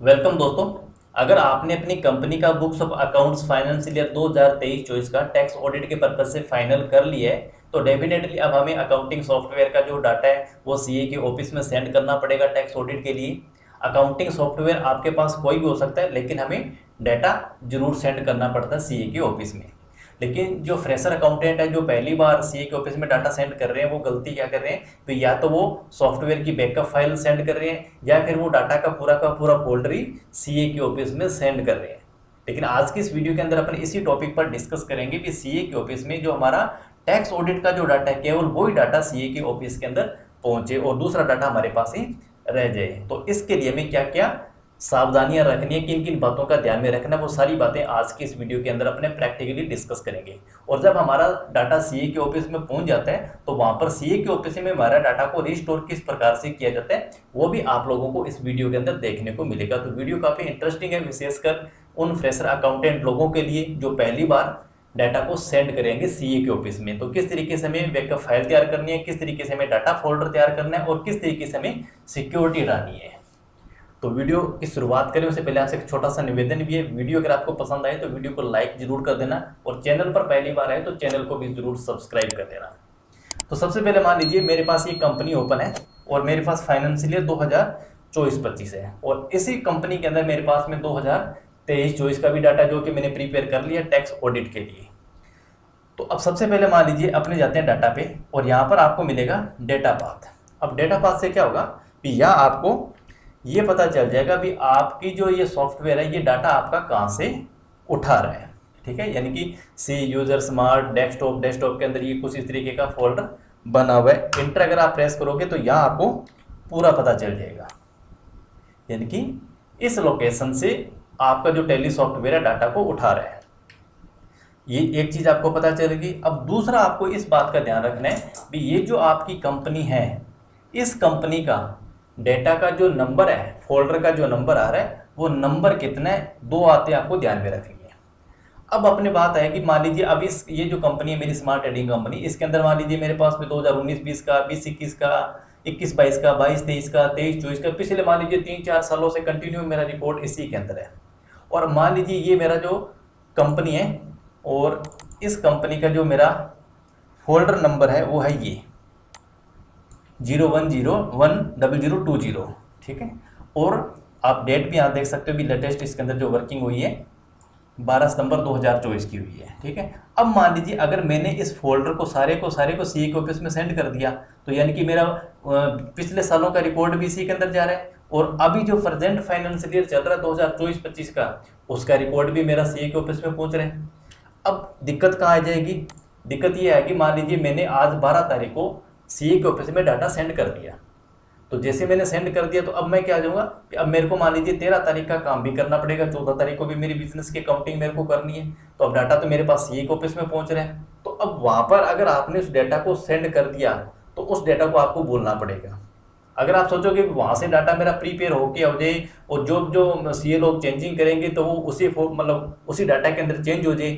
Welcome दोस्तों, अगर आपने अपनी कंपनी का books of accounts financial year 2023-24 का टैक्स ऑडिट के पर्पज से फाइनल कर लिया है तो डेफिनेटली अब हमें अकाउंटिंग सॉफ्टवेयर का जो डाटा है, वो सीए के ऑफ़िस में सेंड करना पड़ेगा टैक्स ऑडिट के लिए। अकाउंटिंग सॉफ्टवेयर आपके पास कोई भी हो सकता है, लेकिन हमें डाटा ज़रूर सेंड करना पड़ता है सीए के ऑफ़िस में। लेकिन जो फ्रेशर अकाउंटेंट है, जो पहली बार सीए के ऑफ़िस में डाटा सेंड कर रहे हैं, वो गलती क्या कर रहे हैं? तो या तो वो सॉफ्टवेयर की बैकअप फ़ाइल सेंड कर रहे हैं, या फिर वो डाटा का पूरा का पूरा फोल्डर ही सी के ऑफ़िस में सेंड कर रहे हैं। लेकिन आज की इस वीडियो के अंदर अपन इसी टॉपिक पर डिस्कस करेंगे कि सीए के ऑफ़िस में जो हमारा टैक्स ऑडिट का जो डाटा है केवल वही डाटा सीए के ऑफ़िस के अंदर पहुँचे, और दूसरा डाटा हमारे पास ही रह जाए। तो इसके लिए हमें क्या क्या? सावधानियाँ रखनी है किन किन बातों का ध्यान में रखना है वो सारी बातें आज की इस वीडियो के अंदर अपने प्रैक्टिकली डिस्कस करेंगे। और जब हमारा डाटा सीए के ऑफ़िस में पहुँच जाता है तो वहाँ पर सीए के ऑफ़िस में हमारा डाटा को रिस्टोर किस प्रकार से किया जाता है, वो भी आप लोगों को इस वीडियो के अंदर देखने को मिलेगा। तो वीडियो काफ़ी इंटरेस्टिंग है, विशेषकर उन फ्रेशर अकाउंटेंट लोगों के लिए जो पहली बार डाटा को सेंड करेंगे सीए के ऑफ़िस में। तो किस तरीके से हमें बैकअप फ़ाइल तैयार करनी है, किस तरीके से हमें डाटा फोल्डर तैयार करना है, और किस तरीके से हमें सिक्योरिटी डालनी है। तो वीडियो की शुरुआत करें, उससे पहले आपसे एक छोटा सा निवेदन भी है। वीडियो अगर आपको पसंद आए तो वीडियो को लाइक ज़रूर कर देना और चैनल पर पहली बार आए तो चैनल को भी ज़रूर सब्सक्राइब कर देना। तो सबसे पहले मान लीजिए मेरे पास ये कंपनी ओपन है और मेरे पास फाइनेंशियल दो हज़ार चौबीस पच्चीस है और इसी कंपनी के अंदर मेरे पास में दो हज़ार तेईस चौबीस का भी डाटा जो कि मैंने प्रिपेयर कर लिया टैक्स ऑडिट के लिए। तो अब सबसे पहले मान लीजिए अपने जाते हैं डाटा पे और यहाँ पर आपको मिलेगा डेटा पाथ। अब डेटा पाथ से क्या होगा कि आपको ये पता चल जाएगा भी आपकी जो ये सॉफ्टवेयर है, ये डाटा आपका कहाँ से उठा रहा है। ठीक है? यानी कि C, user, smart, desktop desktop के अंदर ये कुछ इस तरीके का फोल्डर बना हुआ है। इंटर अगर आप प्रेस करोगे तो यहाँ आपको पूरा पता चल जाएगा। यानी कि इस लोकेशन से आपका जो टेली सॉफ्टवेयर है, डाटा को उठा रहा है। ये एक चीज़ आपको पता चलेगी। अब दूसरा आपको इस बात का ध्यान रखना है भी ये जो आपकी कंपनी है, इस कंपनी का डेटा का जो नंबर है फोल्डर का जो नंबर आ रहा है, वो नंबर कितना है? दो आते आपको ध्यान में रखेंगे। अब अपने बात है कि मान लीजिए अब इस, ये जो कंपनी है मेरी स्मार्ट ट्रेडिंग कंपनी इसके अंदर मान लीजिए मेरे पास में दो हज़ार उन्नीस बीस का, बीस इक्कीस का, इक्कीस बाईस का, बाईस तेईस का, तेईस चौबीस का, पिछले मान लीजिए तीन चार सालों से कंटिन्यू मेरा रिपोर्ट इसी के अंदर है। और मान लीजिए ये मेरा जो कंपनी है, और इस कंपनी का जो मेरा फोल्डर नंबर है, वो है ये। Zero one zero one double zero two zero, ठीक है? और आप डेट भी यहाँ देख सकते हो भी लेटेस्ट इसके अंदर जो वर्किंग हुई है, बारह सितंबर 2024 की हुई है, ठीक है? अब मान लीजिए अगर मैंने इस फोल्डर को सारे को सारे को सी के ऑफ़िस में सेंड कर दिया तो यानी कि मेरा पिछले सालों का रिकॉर्ड भी इसी के अंदर जा रहा है, और अभी जो प्रेजेंट फाइनेंशियल ईयर चल रहा है दो हज़ार चौबीस पच्चीस का, उसका रिकॉर्ड भी मेरा सी ऑफ़िस में पहुँच रहे हैं। अब दिक्कत कहाँ आ जाएगी? दिक्कत ये आएगी, मान लीजिए मैंने आज बारह तारीख को सी के ऑफ़िस में डाटा सेंड कर दिया। तो जैसे मैंने सेंड कर दिया तो अब मैं क्या जाऊँगा? अब मेरे को मान लीजिए तेरह तारीख का काम भी करना पड़ेगा, चौदह तारीख को भी मेरी बिज़नेस की अकाउंटिंग मेरे को करनी है तो अब डाटा तो मेरे पास सी के ऑफ़िस में पहुँच रहा है। तो अब वहाँ पर अगर आपने उस डाटा को सेंड कर दिया तो उस डाटा को आपको बोलना पड़ेगा। अगर आप सोचोगे वहाँ से डाटा मेरा प्रीपेयर होके हो जाए, और जो जो सी लोग चेंजिंग करेंगे तो वो उसी मतलब उसी डाटा के अंदर चेंज हो जाए।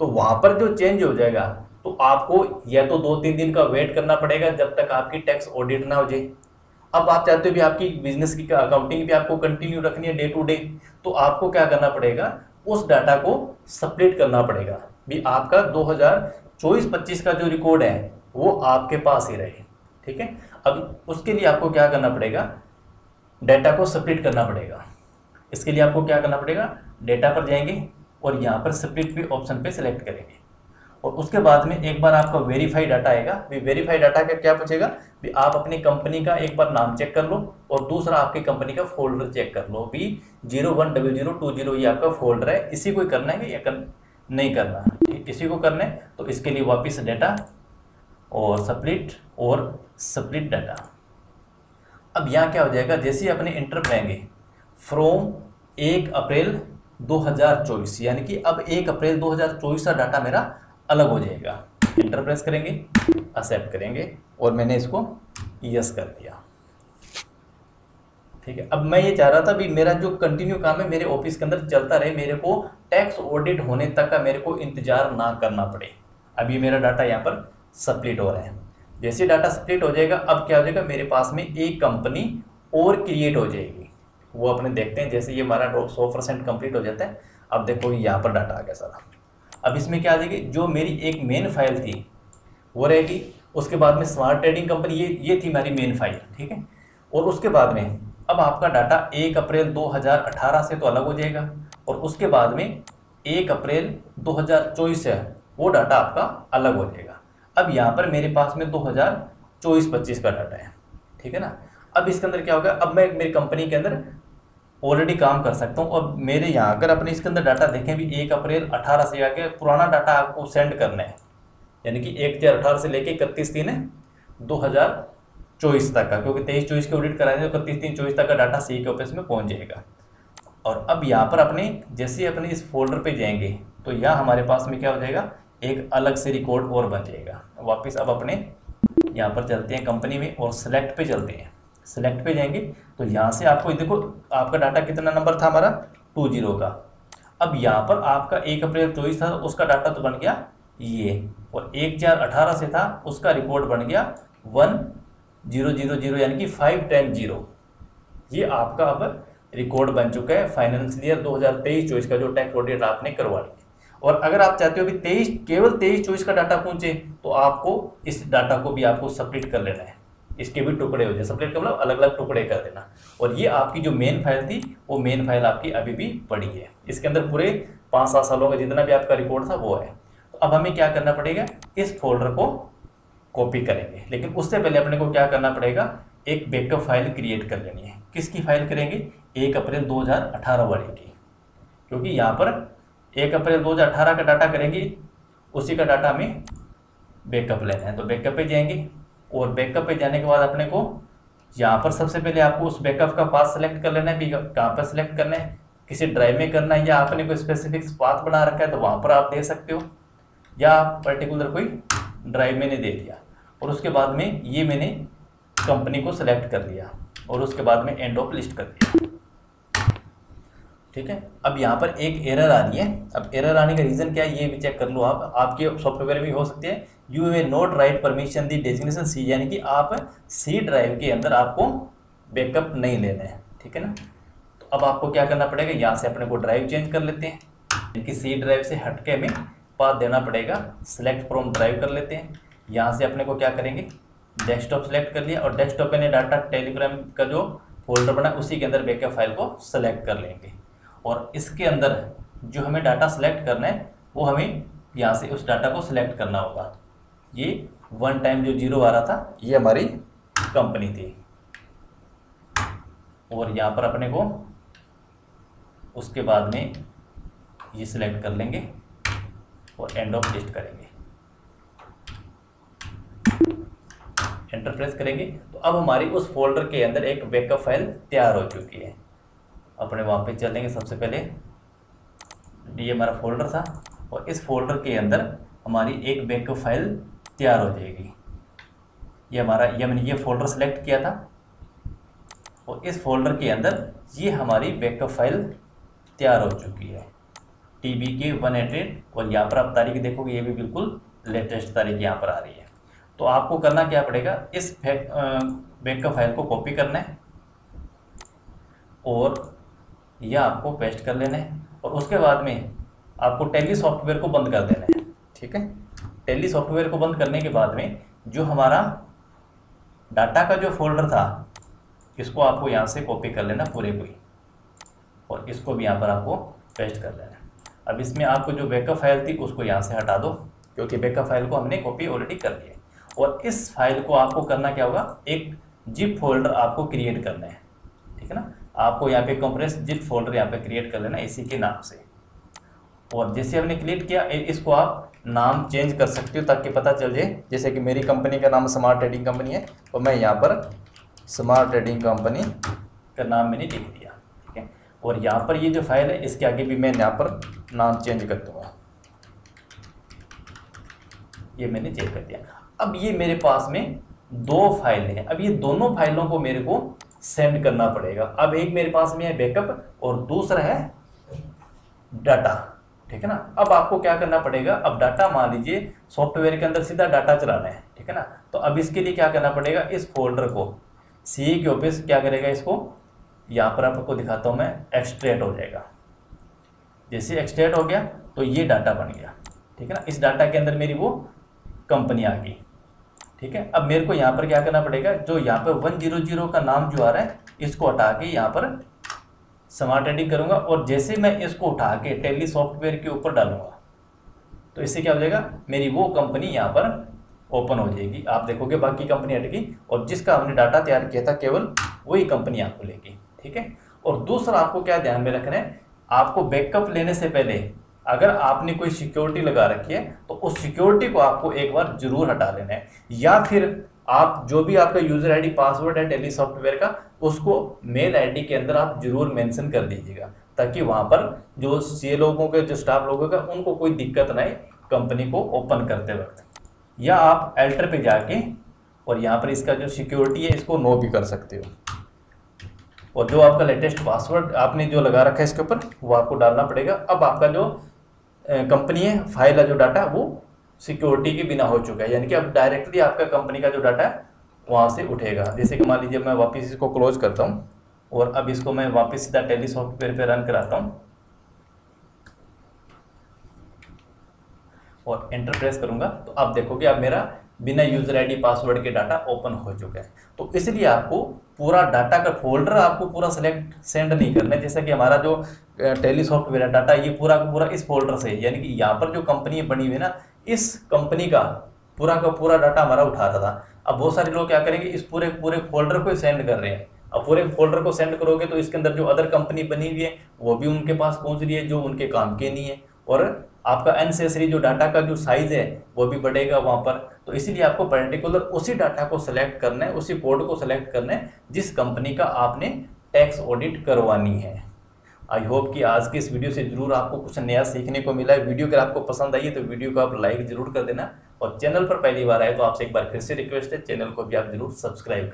तो वहाँ पर जो चेंज हो जाएगा तो आपको या तो दो तीन दिन का वेट करना पड़ेगा जब तक आपकी टैक्स ऑडिट ना हो जाए। अब आप चाहते हो भी आपकी बिज़नेस की अकाउंटिंग भी आपको कंटिन्यू रखनी है डे टू डे तो आपको क्या करना पड़ेगा? उस डाटा को सपरेट करना पड़ेगा। भी आपका 2024-25 का जो रिकॉर्ड है, वो आपके पास ही रहे। ठीक है? अब उसके लिए आपको क्या करना पड़ेगा? डाटा को सपरेट करना पड़ेगा। इसके लिए आपको क्या करना पड़ेगा? डेटा पर जाएँगे और यहाँ पर सपरेट भी ऑप्शन पे सिलेक्ट करेंगे। और उसके बाद में एक बार आपका वेरीफाई डाटा आएगा। भी वेरीफाई डाटा का क्या पूछेगा? भी आप अपनी कंपनी का एक बार नाम चेक कर लो और दूसरा आपकी कंपनी का फोल्डर चेक कर लो। भी zero one double zero two zero ये आपका फोल्डर है। इसी को करना है या कर, नहीं करना है। इसी को करना है तो इसके लिए वापिस डाटा और सप्लिट और सप्लिट डाटा अब यहाँ क्या हो जाएगा? जैसे अपने इंटर करेंगे फ्रोम एक अप्रैल 2024 यानी कि अब एक अप्रैल 2024 का डाटा मेरा अलग हो जाएगा। इंटर प्रेस करेंगे एक्सेप्ट करेंगे और मैंने इसको यस कर दिया। ठीक है, अब मैं ये चाह रहा था भी मेरा जो कंटिन्यू काम है, मेरे ऑफ़िस के अंदर चलता रहे, मेरे को टैक्स ऑडिट होने तक का मेरे को इंतज़ार ना करना पड़े। अब ये मेरा डाटा यहाँ पर सप्लिट हो रहा है। जैसे डाटा सप्लिट हो जाएगा, अब क्या हो जाएगा, मेरे पास में एक कंपनी और क्रिएट हो जाएगी। वो अपने देखते हैं, जैसे ये हमारा सौ परसेंट कंप्लीट हो जाता है। अब देखो, यहाँ पर डाटा आ गया सारा। अब इसमें क्या आ जाएगी जो मेरी एक मेन फ़ाइल थी, वो रहेगी, उसके बाद में स्मार्ट ट्रेडिंग कंपनी ये ये थी हमारी मेन फ़ाइल ठीक है? और उसके बाद में, अब आपका डाटा एक अप्रैल 2018 से तो अलग हो जाएगा, और उसके बाद में एक अप्रैल 2024 से वो डाटा आपका अलग हो जाएगा। अब यहाँ पर मेरे पास में 2024-25 का डाटा है, ठीक है ना? अब इसके अंदर क्या होगा अब मैं, मेरी कंपनी के अंदर ऑलरेडी काम कर सकता हूँ। और मेरे यहाँ, अगर अपने इसके अंदर डाटा देखें भी, एक अप्रैल अठारह से आके पुराना डाटा आपको सेंड करना है। यानी कि एक चार अठारह से लेके इकतीस तीन दो हज़ार चौबीस तक का। क्योंकि तेईस चौबीस के ऑडिट कराए तो इकतीस तीन चौबीस तक का डाटा सी के ऑफ़िस में पहुँच जाएगा। और अब यहाँ पर अपने, जैसे ही अपने इस फोल्डर पे जाएँगे तो यहाँ हमारे पास में क्या हो जाएगा? एक अलग से रिकॉर्ड और बन जाएगा। वापस अब अपने यहाँ पर चलते हैं कंपनी में और सेलेक्ट पे चलते हैं। सेलेक्ट पे जाएँगे तो यहाँ से आपको देखो, आपका डाटा कितना नंबर था हमारा? टू ज़ीरो का। अब यहाँ पर आपका एक अप्रैल चौबीस था, उसका डाटा तो बन गया ये, और एक चार अठारह से था, उसका रिकॉर्ड बन गया वन ज़ीरो ज़ीरो ज़ीरो यानी कि फाइव टेन ज़ीरो ये आपका अब रिकॉर्ड बन चुका है फाइनेंशियल ईयर दो हज़ार तेईस चौबीस का, जो टैक्स ऑडिट आपने करवा लिया। और अगर आप चाहते हो कि तेईस, केवल तेईस चौबीस का डाटा पहुँचे तो आपको इस डाटा को भी आपको सबमिट कर लेना है। इसके भी टुकड़े हो जाए। सपरेट कर मतलब अलग अलग टुकड़े कर देना। और ये आपकी जो मेन फ़ाइल थी, वो मेन फ़ाइल आपकी अभी भी पड़ी है। इसके अंदर पूरे पाँच सात सालों का जितना भी आपका रिकॉर्ड था, वो है। तो अब हमें क्या करना पड़ेगा? इस फोल्डर को कॉपी करेंगे। लेकिन उससे पहले अपने को क्या करना पड़ेगा? एक बैकअप फ़ाइल क्रिएट कर लेनी है। किसकी फ़ाइल करेंगे? एक अप्रैल 2018 वाली की। क्योंकि यहाँ पर एक अप्रैल 2018 का डाटा करेंगे, उसी का डाटा हमें बैकअप लेना है। तो बैकअप पे जाएँगे। और बैकअप पे जाने के बाद अपने को यहाँ पर सबसे पहले आपको उस बैकअप का पाथ सेलेक्ट कर लेना है कहाँ पर सेलेक्ट करना है, किसी ड्राइव में करना है, या आपने कोई स्पेसिफिक पाथ बना रखा है तो वहाँ पर आप दे सकते हो, या पर्टिकुलर कोई ड्राइव मैंने दे दिया। और उसके बाद में ये मैंने कंपनी को सिलेक्ट कर लिया, और उसके बाद में एंड ऑफ़ लिस्ट कर दिया। ठीक है? अब यहाँ पर एक एरर आ रही है। अब एरर आने का रीज़न क्या है, ये भी चेक कर लो आप। आपके सॉफ्टवेयर भी हो सकते हैं you a note write permission the designation C यानी कि आप सी ड्राइव के अंदर आपको बैकअप नहीं लेना है, ठीक है ना? तो अब आपको क्या करना पड़ेगा? यहाँ से अपने को ड्राइव चेंज कर लेते हैं। यानी कि सी ड्राइव से हटके में पाथ देना पड़ेगा। सेलेक्ट फ्रॉम ड्राइव कर लेते हैं। यहाँ से अपने को क्या करेंगे? डेस्कटॉप सेलेक्ट कर लिया और डेस्कटॉप में डाटा टेलीग्राम का जो फोल्डर बना उसी के अंदर बैकअप फ़ाइल को सेलेक्ट कर लेंगे। और इसके अंदर जो हमें डाटा सेलेक्ट करना है, वो हमें यहाँ से उस डाटा को सिलेक्ट करना होगा। ये वन टाइम जो ज़ीरो आ रहा था, ये हमारी कंपनी थी। और यहाँ पर अपने को उसके बाद में ये सिलेक्ट कर लेंगे और एंड ऑफ़ लिस्ट करेंगे। एंटर प्रेस करेंगे। तो अब हमारी उस फोल्डर के अंदर एक बैकअप फ़ाइल तैयार हो चुकी है। अपने वहाँ पे चलेंगे सबसे पहले। ये हमारा फोल्डर था और इस फोल्डर के अंदर हमारी एक बैकअप फ़ाइल तैयार हो जाएगी। ये हमारा, ये मैंने ये फोल्डर सेलेक्ट किया था। और इस फोल्डर के अंदर ये हमारी बैकअप फ़ाइल तैयार हो चुकी है। टी बी के वन एट और यहाँ पर आप तारीख देखोगे, ये भी बिल्कुल लेटेस्ट तारीख यहाँ पर आ रही है। तो आपको करना क्या पड़ेगा, इस बैकअप फ़ाइल को कॉपी करना है और यह आपको पेस्ट कर लेना है और उसके बाद में आपको टेली सॉफ्टवेयर को बंद कर देना है। ठीक है? टेली सॉफ्टवेयर को बंद करने के बाद में जो हमारा डाटा का जो फोल्डर था, इसको आपको यहाँ से कॉपी कर लेना पूरे को ही। और इसको भी यहाँ पर आपको पेस्ट कर लेना। अब इसमें आपको जो बैकअप फ़ाइल थी, उसको यहाँ से हटा दो, क्योंकि बैकअप फ़ाइल को हमने कॉपी ऑलरेडी कर लिया और इस फ़ाइल को आपको करना क्या होगा, एक जिप फोल्डर आपको क्रिएट करना है। ठीक है ना? आपको यहाँ पे कंप्रेस जिप फोल्डर यहाँ पे क्रिएट कर लेना इसी के नाम से। और जैसे हमने क्रिएट किया इसको आप नाम चेंज कर सकते हो ताकि पता चल जाए। जैसे कि मेरी कंपनी का नाम स्मार्ट ट्रेडिंग कंपनी है तो मैं यहाँ पर स्मार्ट ट्रेडिंग कंपनी का नाम मैंने लिख दिया, ठीक है? और यहाँ पर ये जो फ़ाइल है, इसके आगे भी मैं यहाँ पर नाम चेंज कर दूँगा। ये मैंने चेक कर दिया। अब ये मेरे पास में दो फाइलें हैं। अब ये दोनों फाइलों को मेरे को सेंड करना पड़ेगा। अब एक मेरे पास में है बैकअप और दूसरा है डाटा ठीक है ना? अब आपको क्या करना पड़ेगा? अब डाटा मान लीजिए सॉफ्टवेयर के अंदर सीधा डाटा चलाना है, ठीक है ना? तो अब इसके लिए क्या करना पड़ेगा? इस फोल्डर को सी के ऑफ़िस क्या करेगा इसको? यहाँ पर आपको दिखाता हूँ मैं एक्सट्रेट हो जाएगा। जैसे एक्सट्रेट हो गया तो ये डाटा बन गया, ठीक है ना? इस डाटा के अंदर मेरी वो कंपनी आ गई, ठीक है? अब मेरे को यहाँ पर क्या करना पड़ेगा? जो यहाँ पर वन ज़ीरो ज़ीरो का नाम जो आ रहा है, इसको हटा के यहाँ पर स्मार्ट एडिंग करूँगा और जैसे मैं इसको उठा के टेली सॉफ्टवेयर के ऊपर डालूँगा तो इससे क्या हो जाएगा? मेरी वो कंपनी यहाँ पर ओपन हो जाएगी। आप देखोगे बाकी कंपनी हटेगी और जिसका हमने डाटा तैयार किया था केवल, वही कंपनी आपको लेगी, ठीक है? और दूसरा आपको क्या ध्यान में रखना है? आपको बैकअप लेने से पहले अगर आपने कोई सिक्योरिटी लगा रखी है तो उस सिक्योरिटी को आपको एक बार ज़रूर हटा लेना है। या फिर आप जो भी आपका यूज़र आईडी पासवर्ड है टेली सॉफ्टवेयर का, उसको मेल आईडी के अंदर आप ज़रूर मेंशन कर दीजिएगा, ताकि वहाँ पर जो सी लोगों के, जो स्टाफ लोगों का, उनको कोई दिक्कत ना आए कंपनी को ओपन करते वक्त। या आप एल्टर पे जाके और यहाँ पर इसका जो सिक्योरिटी है, इसको नो भी कर सकते हो। और जो आपका लेटेस्ट पासवर्ड आपने जो लगा रखा है इसके ऊपर, वो आपको डालना पड़ेगा। अब आपका जो कंपनी है फ़ाइल है, जो डाटा वो सिक्योरिटी के बिना हो चुका है। यानी कि अब डायरेक्टली आपका कंपनी का जो डाटा है, वहाँ से उठेगा। जैसे कि मान लीजिए मैं वापस इसको क्लोज करता हूँ, और अब इसको मैं वापस सीधा टेली सॉफ्टवेयर पे रन कराता हूँ, और एंटर प्रेस करूँगा तो अब देखोगे अब मेरा बिना यूज़र आईडी पासवर्ड के डाटा ओपन हो चुका है। तो इसलिए आपको पूरा डाटा का फोल्डर आपको पूरा सेलेक्ट सेंड नहीं करना है। जैसा कि हमारा जो टेली सॉफ्टवेयर डाटा ये पूरा पूरा इस फोल्डर से यानी कि यहाँ पर जो कंपनी बनी हुई है ना इस कंपनी का पूरा का पूरा डाटा हमारा उठा रहा था। अब बहुत सारे लोग क्या करेंगे, इस पूरे पूरे फोल्डर को सेंड कर रहे हैं। अब पूरे फोल्डर को सेंड करोगे तो इसके अंदर जो अदर कंपनी बनी हुई है, वो भी उनके पास पहुँच रही है, जो उनके काम के नहीं है। और आपका अनसेसरी जो डाटा का जो साइज़ है, वो भी बढ़ेगा वहाँ पर। तो इसीलिए आपको पर्टिकुलर उसी डाटा को सिलेक्ट करना है, उसी कोड को सिलेक्ट करना है, जिस कंपनी का आपने टैक्स ऑडिट करवानी है। आई होप कि आज के इस वीडियो से ज़रूर आपको कुछ नया सीखने को मिला है। वीडियो अगर आपको पसंद आई है तो वीडियो को आप लाइक ज़रूर कर देना। और चैनल पर पहली बार आए तो आपसे एक बार फिर से रिक्वेस्ट है। चैनल को भी आप ज़रूर सब्सक्राइब